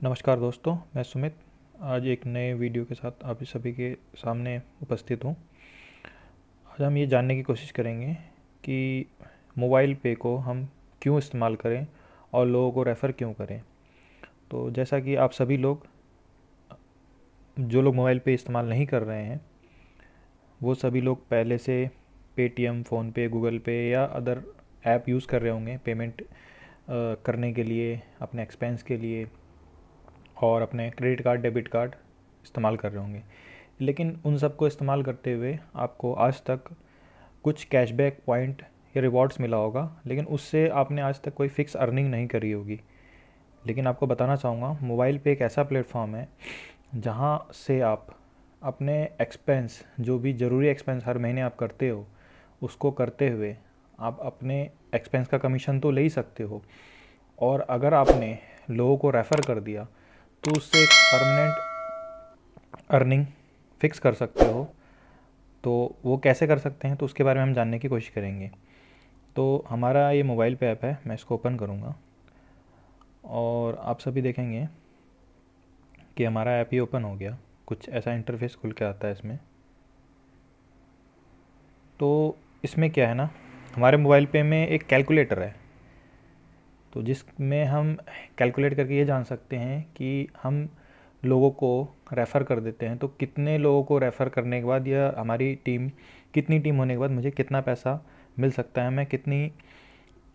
नमस्कार दोस्तों, मैं सुमित। आज एक नए वीडियो के साथ आप सभी के सामने उपस्थित हूँ। आज हम ये जानने की कोशिश करेंगे कि मोबाइल पे को हम क्यों इस्तेमाल करें और लोगों को रेफ़र क्यों करें। तो जैसा कि आप सभी लोग, जो लोग मोबाइल पे इस्तेमाल नहीं कर रहे हैं, वो सभी लोग पहले से पेटीएम फ़ोनपे गूगल पे या अदर ऐप यूज़ कर रहे होंगे पेमेंट करने के लिए, अपने एक्सपेंस के लिए। और अपने क्रेडिट कार्ड, डेबिट कार्ड इस्तेमाल कर रहे होंगे। लेकिन उन सबको इस्तेमाल करते हुए आपको आज तक कुछ कैशबैक पॉइंट या रिवॉर्ड्स मिला होगा, लेकिन उससे आपने आज तक कोई फ़िक्स अर्निंग नहीं करी होगी। लेकिन आपको बताना चाहूँगा, मोबाइल पे एक ऐसा प्लेटफॉर्म है जहाँ से आप अपने एक्सपेंस, जो भी ज़रूरी एक्सपेंस हर महीने आप करते हो, उसको करते हुए आप अपने एक्सपेंस का कमीशन तो ले ही सकते हो। और अगर आपने लोगों को रेफ़र कर दिया तो उससे एक परमानेंट अर्निंग फिक्स कर सकते हो। तो वो कैसे कर सकते हैं तो उसके बारे में हम जानने की कोशिश करेंगे। तो हमारा ये मोबाइल पे ऐप है, मैं इसको ओपन करूँगा। और आप सभी देखेंगे कि हमारा ऐप ही ओपन हो गया। कुछ ऐसा इंटरफेस खुल के आता है इसमें। तो इसमें क्या है ना, हमारे मोबाइल पे में एक कैलकुलेटर है। तो जिसमें हम कैलकुलेट करके ये जान सकते हैं कि हम लोगों को रेफ़र कर देते हैं। तो कितने लोगों को रेफ़र करने के बाद या हमारी टीम कितनी टीम होने के बाद मुझे कितना पैसा मिल सकता है, मैं कितनी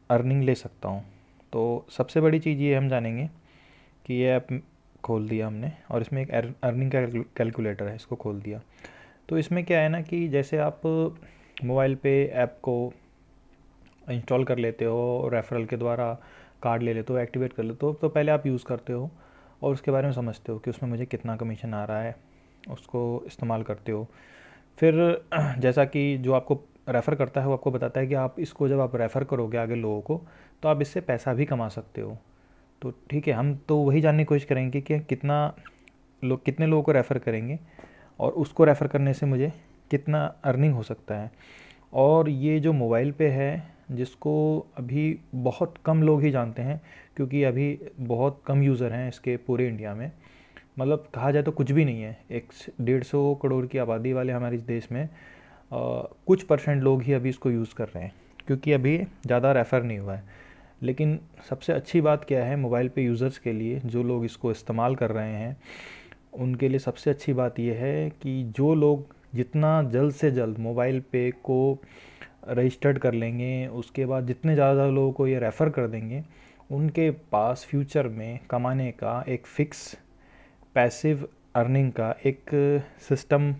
अर्निंग ले सकता हूँ। तो सबसे बड़ी चीज़ ये हम जानेंगे कि ये ऐप खोल दिया हमने और इसमें एक अर्निंग का कैलकुलेटर है, इसको खोल दिया। तो इसमें क्या है ना कि जैसे आप मोबाइल पे ऐप को इंस्टॉल कर लेते हो रेफरल के द्वारा कार्ड ले लेते हो, एक्टिवेट कर लेते हो तो पहले आप यूज़ करते हो और उसके बारे में समझते हो कि उसमें मुझे कितना कमीशन आ रहा है, उसको इस्तेमाल करते हो। फिर जैसा कि जो आपको रेफ़र करता है, वो आपको बताता है कि आप इसको जब आप रेफ़र करोगे आगे लोगों को तो आप इससे पैसा भी कमा सकते हो। तो ठीक है, हम तो वही जानने की कोशिश करेंगे कि कितना लोग, कितने लोगों को रेफ़र करेंगे और उसको रेफ़र करने से मुझे कितना अर्निंग हो सकता है। और ये जो मोबाइल पे है जिसको अभी बहुत कम लोग ही जानते हैं क्योंकि अभी बहुत कम यूज़र हैं इसके पूरे इंडिया में। मतलब कहा जाए तो कुछ भी नहीं है। एक डेढ़ सौ करोड़ की आबादी वाले हमारे इस देश में आ, कुछ परसेंट लोग ही अभी इसको यूज़ कर रहे हैं क्योंकि अभी ज़्यादा रेफ़र नहीं हुआ है। लेकिन सबसे अच्छी बात क्या है मोबाइल पे यूज़र्स के लिए जो लोग इसको इस्तेमाल कर रहे हैं उनके लिए सबसे अच्छी बात यह है कि जो लोग जितना जल्द से जल्द मोबाइल पे को रजिस्टर्ड कर लेंगे, उसके बाद जितने ज़्यादा लोगों को ये रेफ़र कर देंगे, उनके पास फ्यूचर में कमाने का एक फ़िक्स पैसिव अर्निंग का एक सिस्टम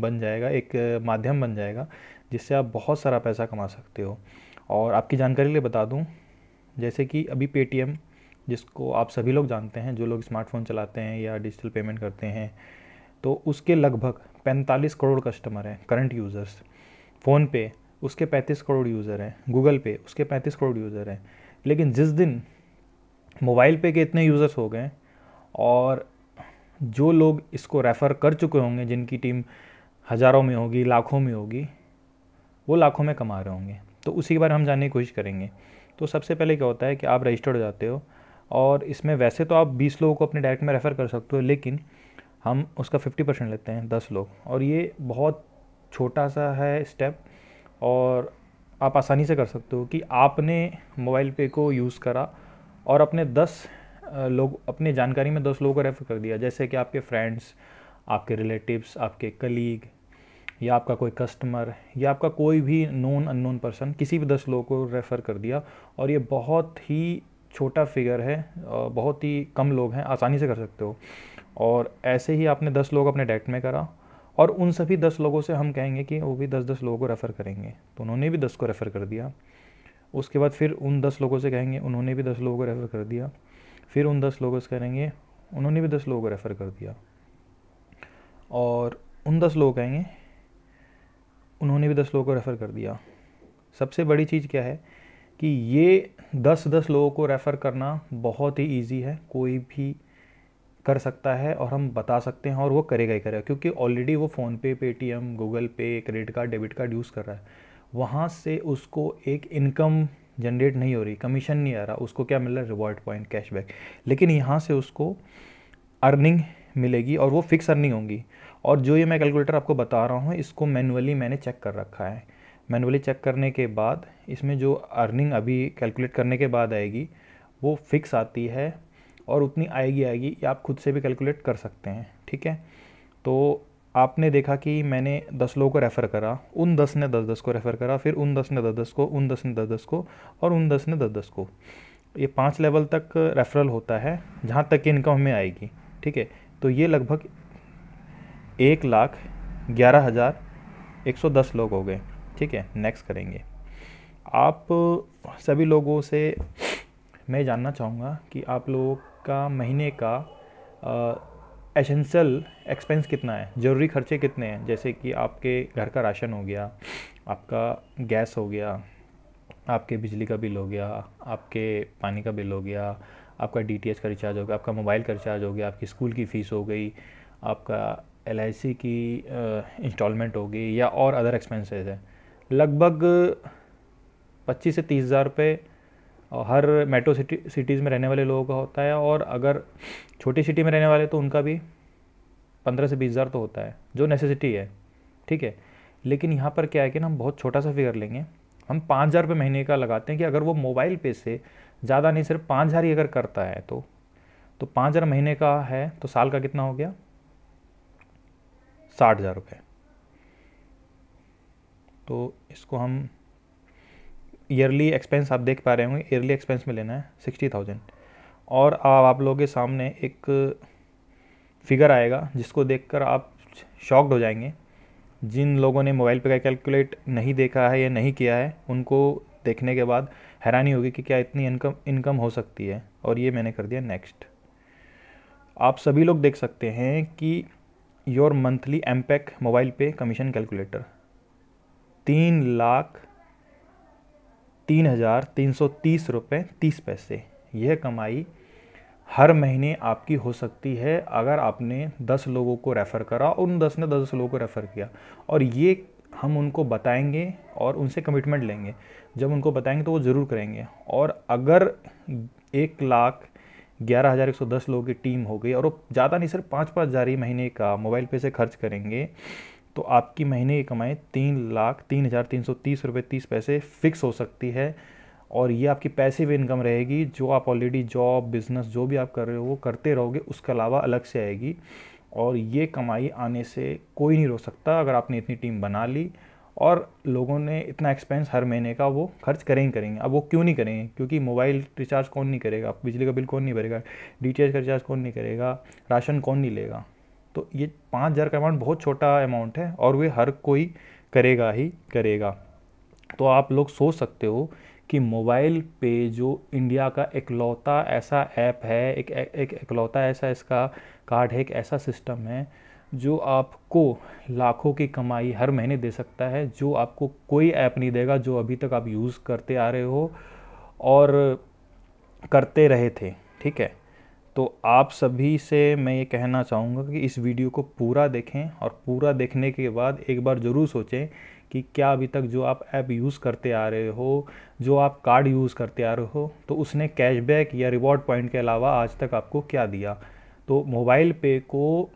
बन जाएगा, एक माध्यम बन जाएगा, जिससे आप बहुत सारा पैसा कमा सकते हो। और आपकी जानकारी के लिए बता दूँ, जैसे कि अभी पेटीएम जिसको आप सभी लोग जानते हैं, जो लोग स्मार्टफ़ोन चलाते हैं या डिजिटल पेमेंट करते हैं तो उसके लगभग 45 करोड़ कस्टमर हैं करंट यूज़र्स फ़ोनपे उसके 35 करोड़ यूज़र हैं गूगल पे उसके 35 करोड़ यूज़र हैं। लेकिन जिस दिन मोबाइल पे के इतने यूज़र्स हो गए और जो लोग इसको रेफ़र कर चुके होंगे, जिनकी टीम हज़ारों में होगी, लाखों में होगी, वो लाखों में कमा रहे होंगे। तो उसी के बारे में हम जानने की कोशिश करेंगे। तो सबसे पहले क्या होता है कि आप रजिस्टर्ड हो जाते हो और इसमें वैसे तो आप 20 लोगों को अपने डायरेक्ट में रेफ़र कर सकते हो, लेकिन हम उसका 50 परसेंट लेते हैं 10 लोग। और ये बहुत छोटा सा है स्टेप और आप आसानी से कर सकते हो कि आपने मोबाइल पे को यूज़ करा और अपने दस लोग, अपने जानकारी में दस लोगों को रेफ़र कर दिया। जैसे कि आपके फ्रेंड्स, आपके रिलेटिव्स, आपके कलीग या आपका कोई कस्टमर या आपका कोई भी नोन अननोन पर्सन, किसी भी दस लोगों को रेफ़र कर दिया और ये बहुत ही छोटा फिगर है बहुत ही कम लोग हैं, आसानी से कर सकते हो। और ऐसे ही आपने दस लोग अपने डायरेक्ट में करा और उन सभी दस लोगों से हम कहेंगे कि वो भी दस दस लोगों को रेफ़र करेंगे। तो उन्होंने भी दस को रेफ़र कर दिया। उसके बाद फिर उन दस लोगों से कहेंगे, उन्होंने भी दस लोगों को रेफ़र कर दिया। फिर उन दस लोगों से करेंगे, उन्होंने भी दस लोगों को रेफ़र कर दिया। और उन दस लोग कहेंगे, उन्होंने भी दस लोगों को रेफ़र कर दिया। सबसे बड़ी चीज़ क्या है कि ये दस दस लोगों को रेफ़र करना बहुत ही ईजी है। कोई भी कर सकता है और हम बता सकते हैं और वो करेगा ही करेगा, क्योंकि ऑलरेडी वो PhonePe Paytm Google Pay credit card debit card use कर रहा है। वहाँ से उसको एक इनकम जनरेट नहीं हो रही कमीशन नहीं आ रहा, उसको क्या मिल रहा है? रिवॉर्ड पॉइंट कैशबैक लेकिन यहाँ से उसको अर्निंग मिलेगी और वो फिक्स अर्निंग होंगी। और जो ये मैं कैलकुलेटर आपको बता रहा हूँ, इसको मैनुअली मैंने चेक कर रखा है। मैनुअली चेक करने के बाद इसमें जो अर्निंग अभी कैलकुलेट करने के बाद आएगी, वो फिक्स आती है और उतनी आएगी आएगी, ये आप खुद से भी कैलकुलेट कर सकते हैं, ठीक है? तो आपने देखा कि मैंने दस लोगों को रेफ़र करा, उन दस ने दस दस को रेफ़र करा, फिर उन दस ने दस दस को, उन दस ने दस दस को, और उन दस ने दस दस को। ये पाँच लेवल तक रेफरल होता है, जहाँ तक इनकम हमें आएगी, ठीक है? तो ये लगभग एक लाख ग्यारह हज़ार एक सौ दस लोग हो गए, ठीक है? नेक्स्ट करेंगे। आप सभी लोगों से मैं जानना चाहूँगा कि आप लोगों का, महीने का एसेंशियल एक्सपेंस कितना है? ज़रूरी खर्चे कितने हैं? जैसे कि आपके घर का राशन हो गया, आपका गैस हो गया, आपके बिजली का बिल हो गया, आपके पानी का बिल हो गया, आपका डी का रिचार्ज हो गया, आपका मोबाइल का रिचार्ज हो गया, आपकी स्कूल की फ़ीस हो गई, आपका एलआईसी की इंस्टॉलमेंट हो गई या और अदर एक्सपेंसेस है। लगभग पच्चीस से तीस हज़ार रुपये हर मेट्रो सिटी, सिटीज़ में रहने वाले लोगों का होता है और अगर छोटी सिटी में रहने वाले तो उनका भी पंद्रह से बीस हज़ार तो होता है, जो नेसेसिटी है, ठीक है? लेकिन यहाँ पर क्या है कि ना, हम बहुत छोटा सा फिगर लेंगे। हम पाँच हज़ार रुपये महीने का लगाते हैं कि अगर वो मोबाइल पे से ज़्यादा नहीं, सिर्फ़ पाँच हज़ार ही अगर करता है तो तो पाँच हज़ार महीने का है तो साल का कितना हो गया? साठ हज़ार रुपये। तो इसको हम ईयरली एक्सपेंस आप देख पा रहे होंगे ईयरली एक्सपेंस में लेना है सिक्सटी थाउज़ेंड और अब आप लोगों के सामने एक फिगर आएगा, जिसको देखकर आप शॉक्ड हो जाएँगे। जिन लोगों ने मोबाइल पे का कैलकुलेट नहीं देखा है या नहीं किया है, उनको देखने के बाद हैरानी होगी कि क्या इतनी इनकम इनकम हो सकती है। और ये मैंने कर दिया नेक्स्ट आप सभी लोग देख सकते हैं कि योर मंथली एमपैक मोबाइल पे कमीशन कैलकुलेटर तीन लाख तीन हज़ार तीन सौ तीस रुपये तीस पैसे। यह कमाई हर महीने आपकी हो सकती है अगर आपने दस लोगों को रेफ़र करा और उन दस ने दस लोगों को रेफ़र किया। और ये हम उनको बताएँगे और उनसे कमिटमेंट लेंगे। जब उनको बताएँगे तो वो ज़रूर करेंगे। और अगर एक लाख ग्यारह हज़ार एक सौ दस लोगों की टीम हो गई और वो ज़्यादा नहीं, सिर्फ़ पाँच पाँच हज़ार ही महीने का मोबाइल पे से खर्च करेंगे तो आपकी महीने की कमाई तीन लाख तीन हज़ार तीन सौ तीस रुपये तीस पैसे फ़िक्स हो सकती है और ये आपकी पैसिव इनकम रहेगी, जो आप ऑलरेडी जॉब बिज़नेस जो भी आप कर रहे हो, वो करते रहोगे, उसके अलावा अलग से आएगी। और ये कमाई आने से कोई नहीं रोक सकता अगर आपने इतनी टीम बना ली और लोगों ने इतना एक्सपेंस हर महीने का वो खर्च करेंगे करेंगे। अब वो क्यों नहीं करेंगे? क्योंकि मोबाइल रिचार्ज कौन नहीं करेगा? बिजली का बिल कौन नहीं भरेगा? डी का रिचार्ज कौन नहीं करेगा? राशन कौन नहीं लेगा? तो ये पाँच हज़ार का अमाउंट बहुत छोटा अमाउंट है और वे हर कोई करेगा ही करेगा। तो आप लोग सोच सकते हो कि मोबाइल पे जो इंडिया का इकलौता ऐसा ऐप है, एक एक इकलौता ऐसा इसका कार्ड है, एक ऐसा सिस्टम है, जो आपको लाखों की कमाई हर महीने दे सकता है, जो आपको कोई ऐप नहीं देगा जो अभी तक आप यूज़ करते आ रहे हो और करते रहे थे, ठीक है? तो आप सभी से मैं ये कहना चाहूँगा कि इस वीडियो को पूरा देखें और पूरा देखने के बाद एक बार ज़रूर सोचें कि क्या अभी तक जो आप ऐप यूज़ करते आ रहे हो, जो आप कार्ड यूज़ करते आ रहे हो तो उसने कैशबैक या रिवॉर्ड पॉइंट के अलावा आज तक आपको क्या दिया? तो मोबाइल पे को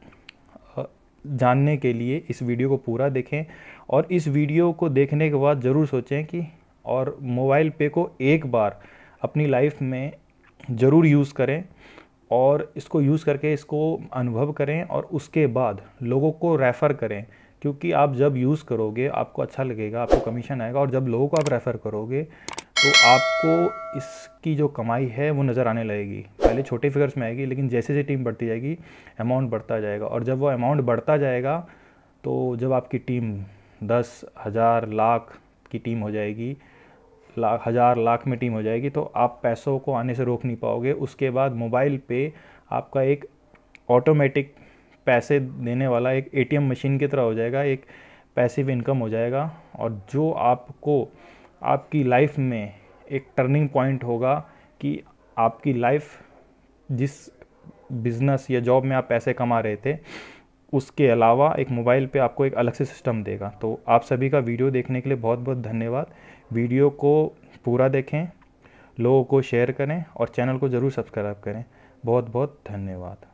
जानने के लिए इस वीडियो को पूरा देखें और इस वीडियो को देखने के बाद ज़रूर सोचें कि और मोबाइल पे को एक बार अपनी लाइफ में ज़रूर यूज़ करें। और इसको यूज़ करके इसको अनुभव करें और उसके बाद लोगों को रेफ़र करें। क्योंकि आप जब यूज़ करोगे, आपको अच्छा लगेगा, आपको कमीशन आएगा और जब लोगों को आप रेफ़र करोगे तो आपको इसकी जो कमाई है, वो नज़र आने लगेगी। पहले छोटे फिगर्स में आएगी, लेकिन जैसे जैसे टीम बढ़ती जाएगी अमाउंट बढ़ता जाएगा। और जब वो अमाउंट बढ़ता जाएगा तो जब आपकी टीम दस, हज़ार, लाख की टीम हो जाएगी लाख, हज़ार लाख में टीम हो जाएगी तो आप पैसों को आने से रोक नहीं पाओगे। उसके बाद मोबाइल पे आपका एक ऑटोमेटिक पैसे देने वाला एक एटीएम मशीन की तरह हो जाएगा, एक पैसिव इनकम हो जाएगा, और जो आपको, आपकी लाइफ में एक टर्निंग पॉइंट होगा कि आपकी लाइफ, जिस बिज़नेस या जॉब में आप पैसे कमा रहे थे उसके अलावा एक मोबाइल पे आपको एक अलग से सिस्टम देगा। तो आप सभी का वीडियो देखने के लिए बहुत बहुत धन्यवाद। वीडियो को पूरा देखें, लोगों को शेयर करें और चैनल को ज़रूर सब्सक्राइब करें। बहुत बहुत धन्यवाद।